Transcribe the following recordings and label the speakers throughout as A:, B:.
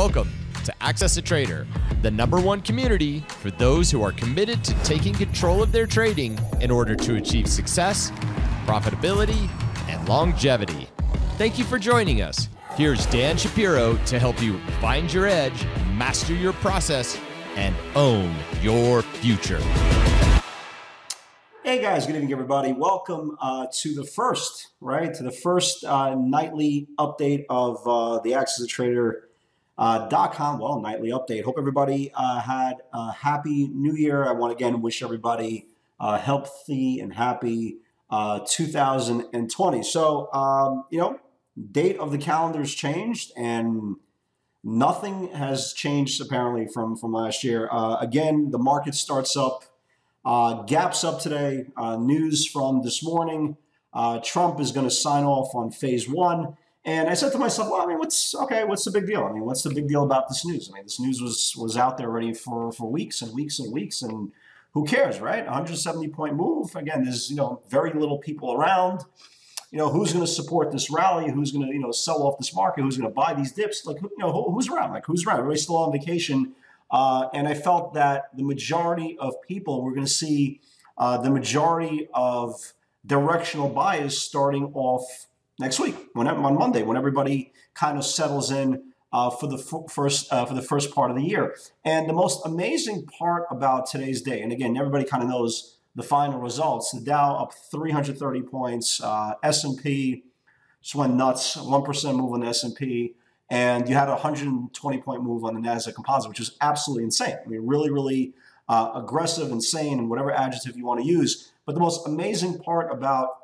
A: Welcome to Access a Trader, the number one community for those who are committed to taking control of their trading in order to achieve success, profitability, and longevity. Thank you for joining us. Here's Dan Shapiro to help you find your edge, master your process, and own your future.
B: Hey guys, good evening, everybody. Welcome uh, to the first, right, to the first uh, nightly update of uh, the Access a Trader. Uh, .com, well, nightly update. Hope everybody uh, had a happy new year. I want to again wish everybody uh, healthy and happy 2020. So, um, you know, date of the calendar's changed and nothing has changed apparently from, from last year. again, the market starts up uh, gaps up today. Uh, news from this morning. Uh, Trump is going to sign off on phase one. And I said to myself, well, I mean, what's okay? What's the big deal? I mean, what's the big deal about this news? I mean, this news was was out there already for for weeks and weeks and weeks, and who cares, right? 170 point move. Again, there's you know very little people around. You know, who's going to support this rally? Who's going to you know sell off this market? Who's going to buy these dips? Like, you know, who, who's around? Like, who's around? Everybody's still on vacation. Uh, and I felt that the majority of people were going to see uh, the majority of directional bias starting off next week, when, on Monday, when everybody kind of settles in uh, for the f- first uh, for the first part of the year. And the most amazing part about today's day, and again, everybody kind of knows the final results. The Dow up 330 points, uh, S&P just went nuts, one percent move on the S&P and you had a 120 point move on the Nasdaq Composite, which is absolutely insane. I mean, really, really uh, aggressive, insane, and whatever adjective you want to use. But the most amazing part about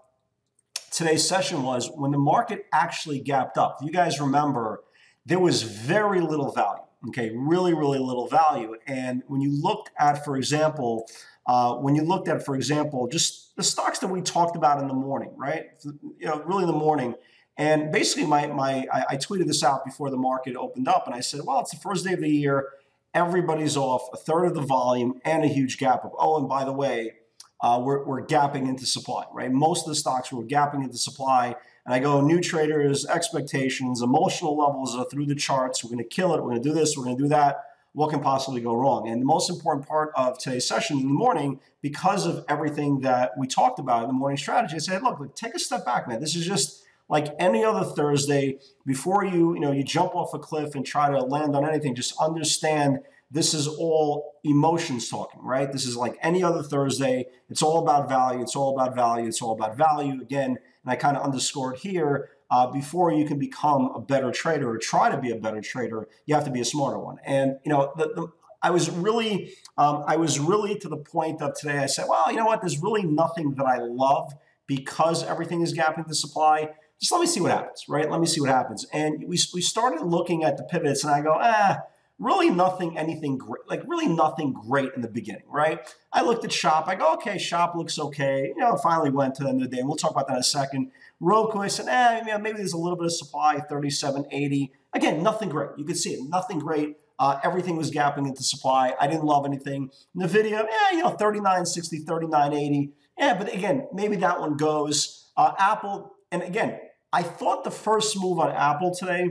B: today's session was when the market actually gapped up. You guys remember, there was very little value. Okay, really, really little value. And when you looked at, for example, uh, when you looked at, for example, just the stocks that we talked about in the morning, right? You know, really in the morning and basically, my, my I, I, tweeted this out before the market opened up, and I said, well, it's the first day of the year. Everybody's off a third of the volume and a huge gap of, oh, and by the way, uh, we're, we're gapping into supply, right? Most of the stocks were gapping into supply. And I go, new traders, expectations, emotional levels are through the charts. We're going to kill it. We're going to do this. We're going to do that. What can possibly go wrong? And the most important part of today's session in the morning, because of everything that we talked about in the morning strategy, I said, look, take a step back, man. This is just like any other Thursday, before you, you know, you jump off a cliff and try to land on anything, just understand this is all emotions talking, right? This is like any other Thursday. It's all about value. It's all about value. It's all about value. Again, and I kind of underscored here, uh, before you can become a better trader or try to be a better trader, you have to be a smarter one. And, you know, the, the I was really, um, I was really to the point of today. I said, well, you know what? There's really nothing that I love because everything is gapping the supply just let me see what happens, right? Let me see what happens. And we, we started looking at the pivots, and I go, ah, really nothing, anything great, like really nothing great in the beginning, right? I looked at Shop. I go, okay, Shop looks okay. You know, finally went to the end of the day, and we'll talk about that in a second. Roku, I said, eh, you know, maybe there's a little bit of supply, 3780. Again, nothing great. You could see it, nothing great. Uh, everything was gapping into supply. I didn't love anything. NVIDIA, yeah, you know, 3960, 3980. Yeah, but again, maybe that one goes. Uh, Apple, and again, I thought the first move on Apple today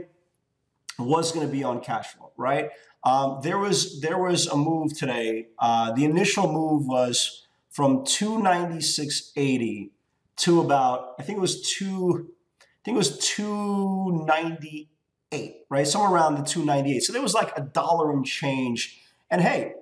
B: was going to be on cash flow, right? Um, there was there was a move today. Uh, the initial move was from 296.80 to about I think it was two I think it was 298, right? Somewhere around the 298. So there was like a dollar and change. And hey,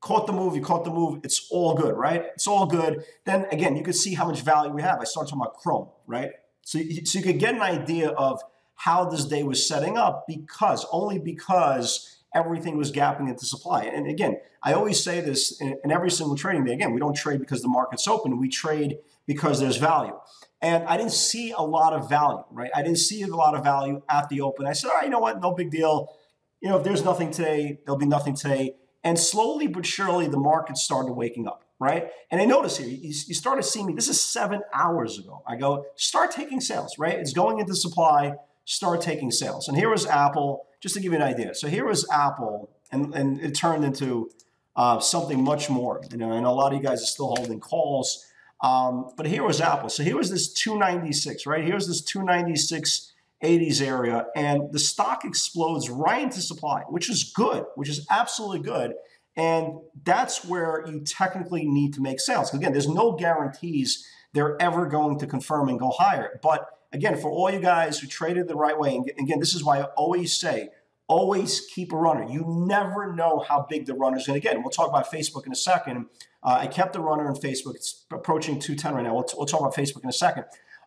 B: caught the move, you caught the move, it's all good, right? It's all good. Then again, you could see how much value we have. I started talking about Chrome, right? So, so you could get an idea of how this day was setting up because, only because everything was gapping into supply. And again, I always say this in, in, every single trading day. Again, we don't trade because the market's open. We trade because there's value. And I didn't see a lot of value, right? I didn't see a lot of value at the open. I said, all right, you know what? No big deal. You know, if there's nothing today, there'll be nothing today. And slowly but surely, the market started waking up right? And I notice here, you, you started seeing me, this is seven hours ago. I go, start taking sales, right? It's going into supply, start taking sales. And here was Apple, just to give you an idea. So here was Apple, and, and it turned into uh, something much more. You know, and a lot of you guys are still holding calls, um, but here was Apple. So here was this 296, right? Here's this 296 80s area, and the stock explodes right into supply, which is good, which is absolutely good. And that's where you technically need to make sales. Again, there's no guarantees they're ever going to confirm and go higher. But again, for all you guys who traded the right way, and again, this is why I always say, always keep a runner. You never know how big the runner is going to get. And we'll talk about Facebook in a second. Uh, I kept the runner in Facebook. It's approaching 210 right now. We'll, we'll talk about Facebook in a second.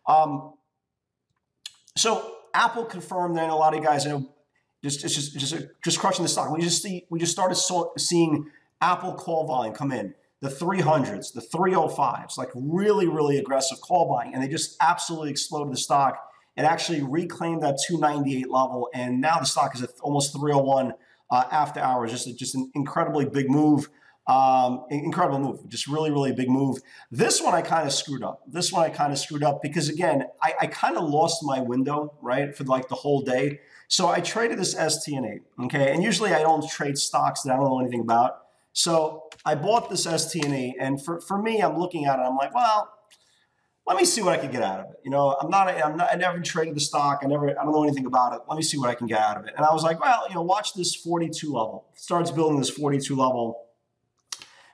B: Um, so Apple confirmed that a lot of you guys, know, just it's just just just crushing the stock. We just see we just started seeing Apple call volume come in, the 300s, the 305s, like really really aggressive call buying, and they just absolutely exploded the stock. It actually reclaimed that 298 level, and now the stock is at almost 301 uh, after hours. Just just an incredibly big move. Um, incredible move, just really, really big move. This one I kind of screwed up. This one I kind of screwed up because again, I, I kind of lost my window, right, for like the whole day. So I traded this STN8, okay, and usually I don't trade stocks that I don't know anything about. So I bought this STN8, and for, for me, I'm looking at it, I'm like, well, let me see what I can get out of it. You know, I'm not, I'm not, I never traded the stock. I never, I don't know anything about it. Let me see what I can get out of it. And I was like, well, you know, watch this 42 level. Starts building this 42 level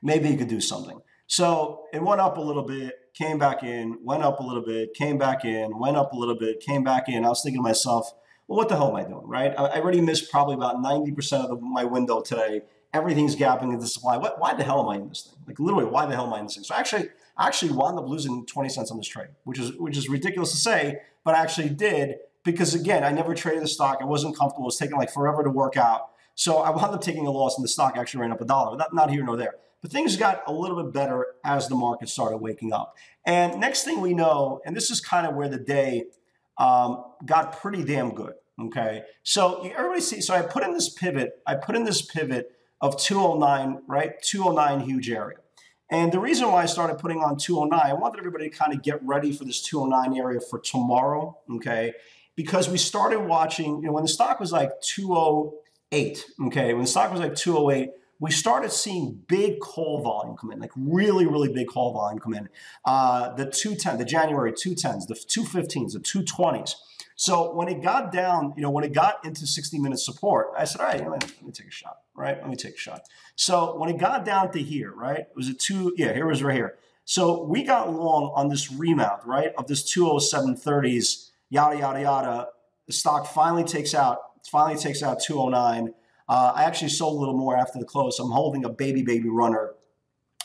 B: maybe you could do something. So it went up a little bit, came back in, went up a little bit, came back in, went up a little bit, came back in. I was thinking to myself, well, what the hell am I doing, right? I already missed probably about 90% of the, my window today. Everything's gapping into supply. What, why the hell am I in this thing? Like literally, why the hell am I in this thing? So actually, I actually wound up losing 20 cents on this trade, which is which is ridiculous to say, but I actually did because again, I never traded the stock. I wasn't comfortable. It was taking like forever to work out. So I wound up taking a loss and the stock actually ran up a dollar. Not, not here nor there. But things got a little bit better as the market started waking up. And next thing we know, and this is kind of where the day um, got pretty damn good. Okay. So everybody see, so I put in this pivot, I put in this pivot of 209, right? 209 huge area. And the reason why I started putting on 209, I wanted everybody to kind of get ready for this 209 area for tomorrow. Okay. Because we started watching, you know, when the stock was like 208, okay, when the stock was like 208, we started seeing big call volume come in, like really, really big call volume come in. Uh, the 210, the January 210s, the 215s, the 220s. So when it got down, you know, when it got into 60 minute support, I said, all right, let me, take a shot, right? Let me take a shot. So when it got down to here, right, it was a two, yeah, here was right here. So we got long on this remount, right, of this 207.30s, yada, yada, yada. The stock finally takes out, finally takes out 209. Uh, I actually sold a little more after the close. I'm holding a baby, baby runner.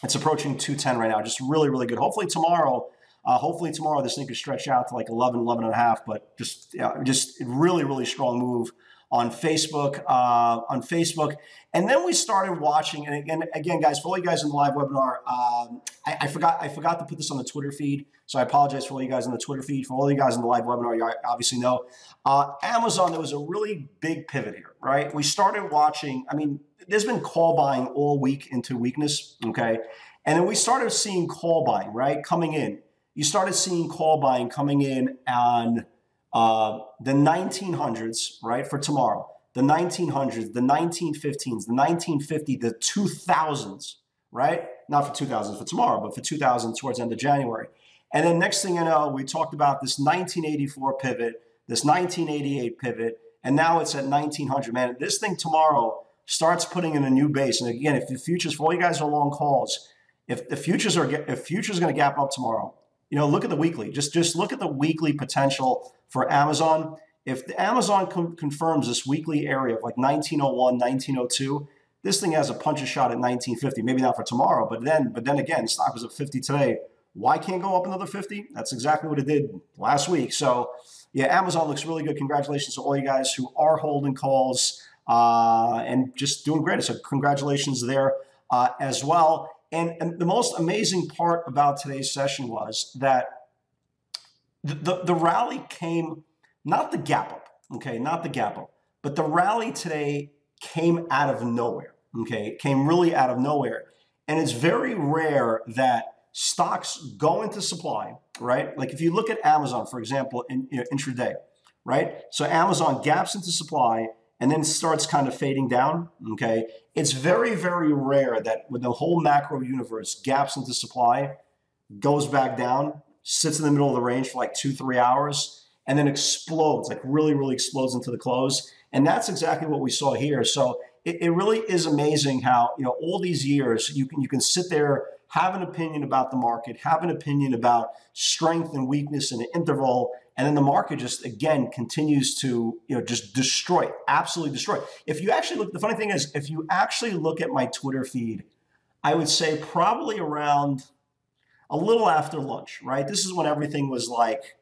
B: It's approaching 210 right now. Just really, really good. Hopefully tomorrow, uh, hopefully tomorrow this thing could stretch out to like 11, 11 and a half, but just, yeah, just really, really strong move on Facebook, uh, on Facebook. And then we started watching, and again, again, guys, for all you guys in the live webinar, um, I, I, forgot I forgot to put this on the Twitter feed, so I apologize for all you guys on the Twitter feed. For all you guys in the live webinar, you obviously know uh, Amazon. There was a really big pivot here, right? We started watching. I mean, there's been call buying all week into weakness, okay, and then we started seeing call buying, right, coming in. You started seeing call buying coming in on uh, the 1900s, right, for tomorrow, the 1900s, the 1915s, the 1950, the 2000s, right? Not for 2000 for tomorrow, but for 2000 towards end of January. And then next thing you know, we talked about this 1984 pivot, this 1988 pivot, and now it's at 1900. Man, this thing tomorrow starts putting in a new base. And again, if the futures, for all you guys are long calls, if the futures are if futures going to gap up tomorrow, you know, look at the weekly. Just just look at the weekly potential for Amazon. If the Amazon com- confirms this weekly area of like 1901, 1902, this thing has a punch a shot at 1950. Maybe not for tomorrow, but then but then again, stock was at 50 today. Why can't go up another 50? That's exactly what it did last week. So yeah, Amazon looks really good. Congratulations to all you guys who are holding calls uh, and just doing great. So congratulations there uh, as well. And, and, the most amazing part about today's session was that the, the, the rally came, not the gap up, okay, not the gap up, but the rally today came out of nowhere, okay, it came really out of nowhere. And it's very rare that stocks go into supply, right? Like if you look at Amazon, for example, in you know, intraday, right? So Amazon gaps into supply and then starts kind of fading down. Okay. It's very, very rare that when the whole macro universe gaps into supply, goes back down, sits in the middle of the range for like two, three hours, and then explodes, like really, really explodes into the close. And that's exactly what we saw here. So it, it really is amazing how, you know, all these years you can you can sit there, have an opinion about the market, have an opinion about strength and weakness in an interval, and then the market just again continues to, you know, just destroy, absolutely destroy. If you actually look, the funny thing is, if you actually look at my Twitter feed, I would say probably around a little after lunch, right? This is when everything was like,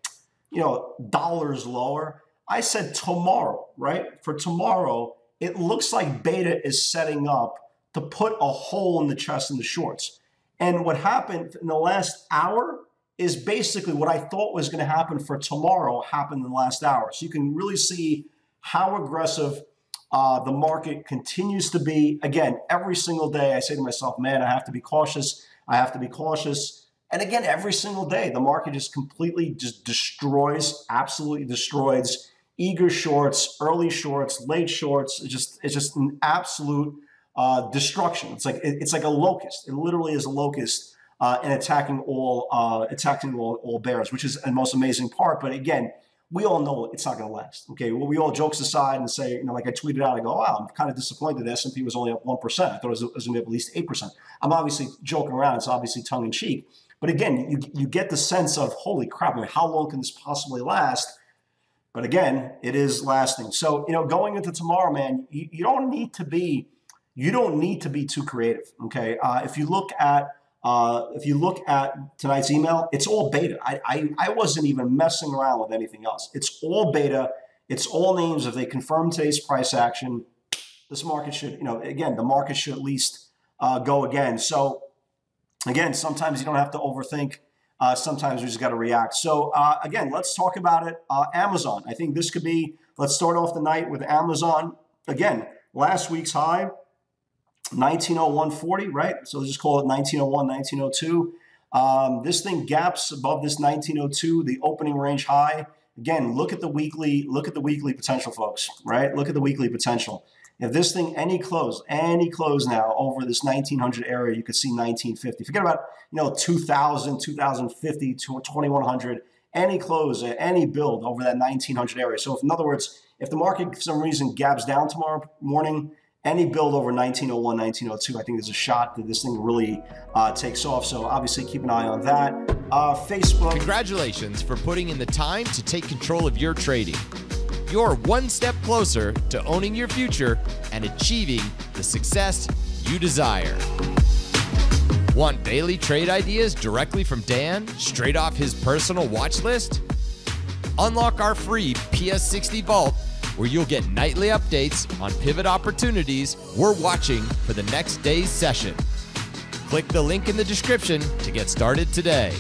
B: you know, dollars lower. I said tomorrow, right? For tomorrow, it looks like beta is setting up to put a hole in the chest in the shorts. And what happened in the last hour is basically what I thought was going to happen for tomorrow happened in the last hour. So you can really see how aggressive uh, the market continues to be. Again, every single day I say to myself, man, I have to be cautious. I have to be cautious. And again, every single day, the market just completely just destroys, absolutely destroys eager shorts, early shorts, late shorts. It's just it's just an absolute uh, destruction. It's like it's like a locust. It literally is a locust uh, and attacking all uh, attacking all, all bears, which is the most amazing part. But again, we all know it's not going to last. Okay, well, we all jokes aside and say, you know, like I tweeted out, I go, wow, I'm kind of disappointed. S&P was only up one percent. I thought it was, it was going to be at least eight percent. I'm obviously joking around. It's obviously tongue in cheek. But again, you, you get the sense of, holy crap, I mean, how long can this possibly last? But again, it is lasting. So, you know, going into tomorrow, man, you, you don't need to be, you don't need to be too creative. Okay. Uh, if you look at, uh, if you look at tonight's email, it's all beta. I, I, I wasn't even messing around with anything else. It's all beta. It's all names. If they confirm today's price action, this market should, you know, again, the market should at least uh, go again. So again, sometimes you don't have to overthink. Uh, sometimes we just got to react. So uh, again, let's talk about it. Uh, Amazon. I think this could be. Let's start off the night with Amazon. Again, last week's high, 1901.40, right? So just call it 1901, 1902. Um, this thing gaps above this 1902, the opening range high. Again, look at the weekly. Look at the weekly potential, folks. Right? Look at the weekly potential. If this thing any close, any close now over this 1900 area, you could see 1950. Forget about you know 2000, 2050, 2100. Any close, any build over that 1900 area. So, if, in other words, if the market for some reason gaps down tomorrow morning, any build over 1901, 1902, I think there's a shot that this thing really uh, takes off. So obviously keep an eye on that. Uh, Facebook.
A: Congratulations for putting in the time to take control of your trading you're one step closer to owning your future and achieving the success you desire. Want daily trade ideas directly from Dan, straight off his personal watch list? Unlock our free PS60 Vault, where you'll get nightly updates on pivot opportunities we're watching for the next day's session. Click the link in the description to get started today.